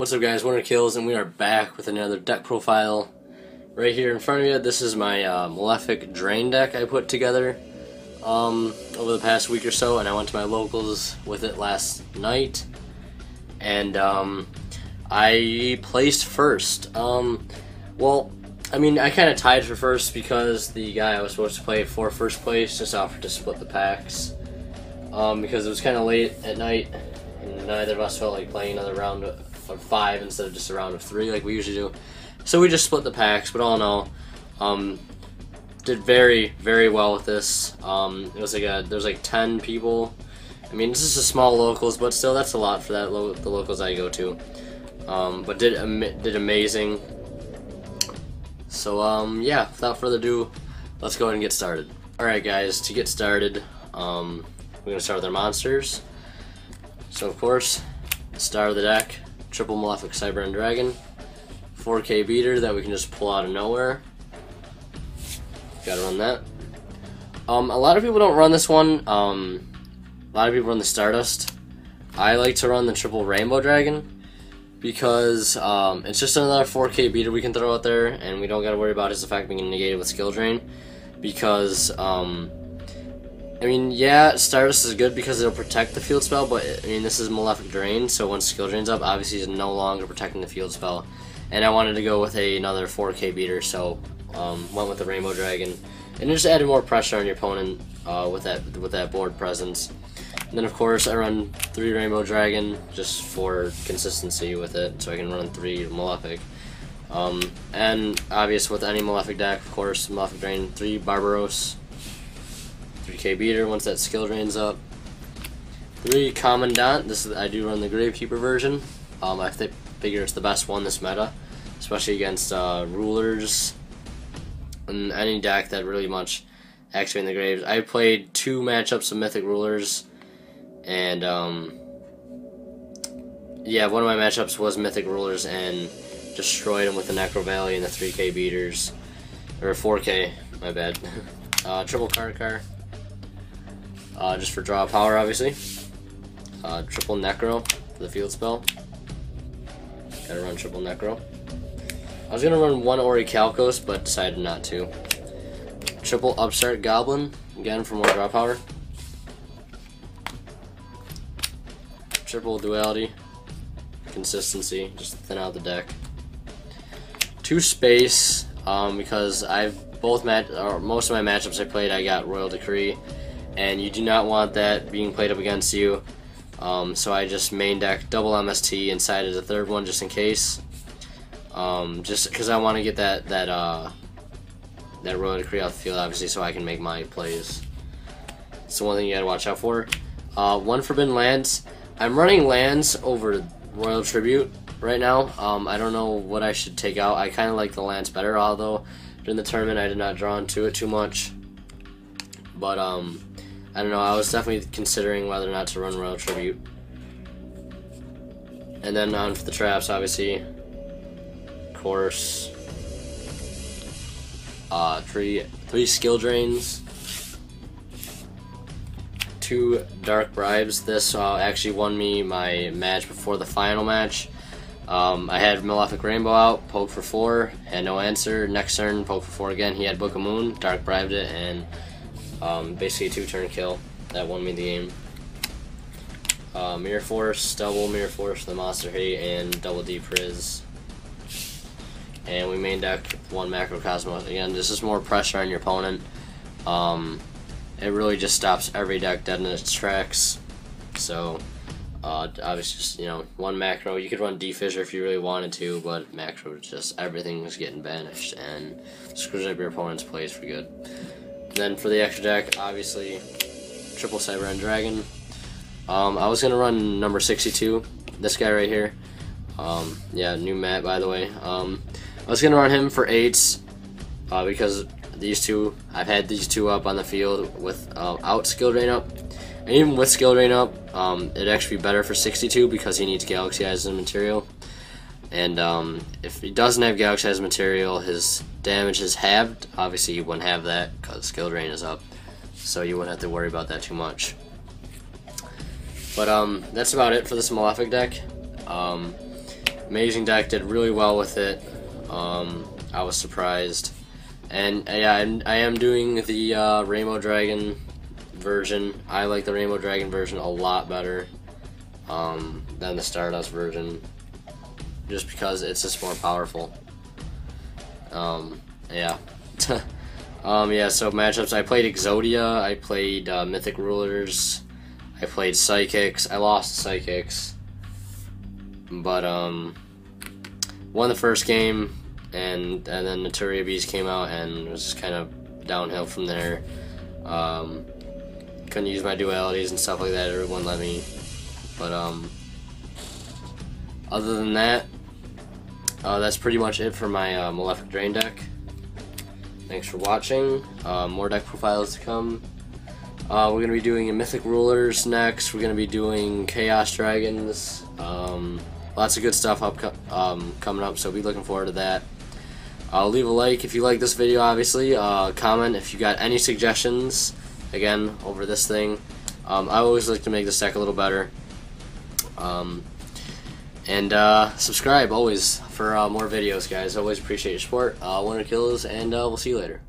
What's up guys, Winter Killz, and we are back with another deck profile. Right here in front of you, this is my uh, Malefic Drain deck I put together um, over the past week or so, and I went to my locals with it last night. And um, I placed first. Um, well, I mean, I kind of tied for first because the guy I was supposed to play for first place just offered to split the packs. Um, because it was kind of late at night, and neither of us felt like playing another round of five instead of just a round of three like we usually do. So we just split the packs, but all in all, um, did very, very well with this. Um, it was like a, there's like 10 people. I mean, this is a small locals, but still, that's a lot for that lo the locals I go to. Um, but did am did amazing. So um, yeah, without further ado, let's go ahead and get started. All right, guys, to get started, um, we're gonna start with our monsters. So of course, start of the deck, triple Malefic Cyber End Dragon, 4K beater that we can just pull out of nowhere. Gotta run that. Um, a lot of people don't run this one. Um, a lot of people run the Stardust. I like to run the triple Rainbow Dragon because um, it's just another 4K beater we can throw out there, and we don't gotta worry about his effect being negated with skill drain. Because um, I mean, yeah, Stardust is good because it'll protect the field spell, but I mean, this is Malefic Drain, so once skill drain's up, obviously he's no longer protecting the field spell. And I wanted to go with a, another 4K beater, so um, went with the Rainbow Dragon, and just added more pressure on your opponent uh, with that with that board presence. And then of course I run three Rainbow Dragon just for consistency with it, so I can run three Malefic. Um, and obvious with any Malefic deck, of course, Malefic Drain, three Barbaros, 3k beater once that skill drains up. 3 Commandant, this is I do run the Gravekeeper version. Um, I figure it's the best one this meta, especially against uh, rulers and any deck that really much activate in the graves. I played two matchups of Mythic Rulers, and um, yeah, one of my matchups was Mythic Rulers and destroyed them with the Necro Valley and the 3k beaters, or 4k, my bad. uh, triple card car uh, just for draw power, obviously. Uh, triple Necro for the field spell. Gotta run triple Necro. I was gonna run one Orichalcos, but decided not to. Triple Upstart Goblin, again for more draw power. Triple Duality, consistency, just thin out the deck. Two Space, um, because I've both match or most of my matchups I played, I got Royal Decree and you do not want that being played up against you. Um, so I just main deck double MST inside of the third one just in case. Um, just because I want to get that that uh, that Royal Decree off the field, obviously, so I can make my plays. It's one thing you gotta watch out for. Uh, one Forbidden Lands. I'm running lands over Royal Tribute right now. Um, I don't know what I should take out. I kind of like the lands better, although during the tournament I did not draw into it too much. But um, I don't know, I was definitely considering whether or not to run Royal Tribute. And then on for the traps, obviously. Course. Uh, three, three skill drains. Two dark bribes. This uh, actually won me my match before the final match. Um, I had Malefic Rainbow out, poke for four, had no answer. Next turn, poke for four again. He had Book of Moon, dark bribed it, and um, basically a two-turn kill. That won me the game. Uh, Mirror Force, double Mirror Force the Monster Hate, and double D Priz. And we main deck one Macrocosmos. Again, this is more pressure on your opponent. Um, it really just stops every deck dead in its tracks. So, uh, obviously, just, you know, one macro. You could run D-Fissure if you really wanted to, but macro just everything getting banished and screws up your opponent's plays for good. Then for the extra deck, obviously, triple Cyber End Dragon. Um, I was going to run number 62, this guy right here. Um, yeah, new mat, by the way. Um, I was going to run him for 8s, uh, because these two, I've had these two up on the field with uh, out skill drain up. And even with skill drain up, um, it'd actually be better for 62 because he needs Galaxy as a material. And um, if he doesn't have Galaxy material, his damage is halved. Obviously, you wouldn't have that because skill drain is up, so you wouldn't have to worry about that too much. But um, that's about it for this Malefic deck. Um, Amazing deck, did really well with it. Um, I was surprised. And uh, yeah, I'm, I am doing the uh, Rainbow Dragon version. I like the Rainbow Dragon version a lot better um, than the Stardust version, just because it's just more powerful. Um, yeah. um, yeah, so matchups. I played Exodia, I played uh, Mythic Rulers, I played Psychics. I lost Psychics. But, um, won the first game, and, and then Naturia Beast came out, and it was kind of downhill from there. Um, couldn't use my dualities and stuff like that, everyone let me. But, um, other than that, uh, that's pretty much it for my uh, Malefic Drain deck. Thanks for watching. Uh, more deck profiles to come. Uh, we're going to be doing Mythic Rulers next. We're going to be doing Chaos Dragons. Um, lots of good stuff up um, coming up, so be looking forward to that. Uh, leave a like if you like this video, obviously. Uh, comment if you got any suggestions, again, over this thing. Um, I always like to make this deck a little better. Um, and uh, subscribe always for uh, more videos, guys. Always appreciate your support. Uh, Winter Killz, and uh, we'll see you later.